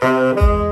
Música